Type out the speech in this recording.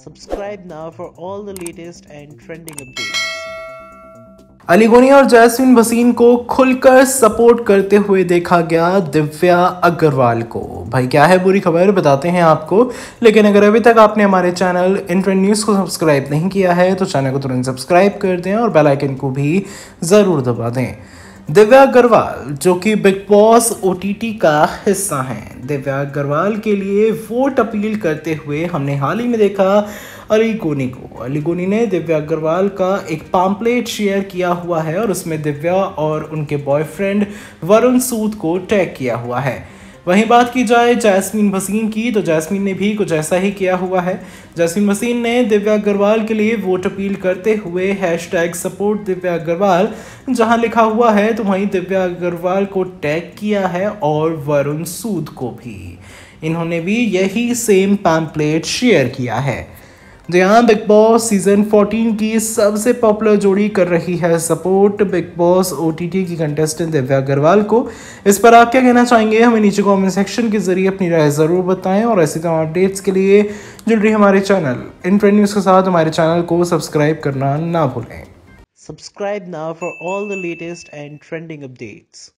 Subscribe now for all the latest and trending updates. अलीगोनी और jasmine Bhasin को खुलकर support करते हुए देखा गया दिव्या अग्रवाल को। भाई, क्या है बुरी खबर? बताते हैं आपको। लेकिन अगर अभी तक आपने हमारे चैनल इंट्रेंड न्यूज़ को सब्सक्राइब नहीं किया है तो चैनल को तुरंत सब्सक्राइब कर दें और बेल आइकन को भी ज़रूर दबा दें। दिव्या अग्रवाल, जो कि बिग बॉस ओटीटी का हिस्सा हैं। दिव्या अग्रवाल के लिए वोट अपील करते हुए हमने हाल ही में देखा अली गोनी को। अली गोनी ने दिव्या अग्रवाल का एक पाम्पलेट शेयर किया हुआ है और उसमें दिव्या और उनके बॉयफ्रेंड वरुण सूद को टैग किया हुआ है। वहीं बात की जाए जैस्मीन भसीन की तो जैस्मीन ने भी कुछ ऐसा ही किया हुआ है। जैस्मीन भसीन ने दिव्या अग्रवाल के लिए वोट अपील करते हुए hashtag support Divya Agarwal, जहाँ लिखा हुआ है तो वहीं दिव्या अग्रवाल को टैग किया है और वरुण सूद को भी। इन्होंने भी यही सेम पैम्पलेट शेयर किया है। जी हाँ बिग बॉस सीज़न 14 की सबसे पॉपुलर जोड़ी कर रही है सपोर्ट बिग बॉस ओटीटी की कंटेस्टेंट दिव्या अग्रवाल को। इस पर आप क्या कहना चाहेंगे? हमें नीचे कमेंट सेक्शन के ज़रिए अपनी राय ज़रूर बताएँ और ऐसी तमाम अपडेट्स के लिए जुड़ रही हमारे चैनल इन ट्रेंड न्यूज़ के साथ हमारे चैनल को सब्सक्राइब करना ना भूलें। Subscribe now for all the latest and trending updates.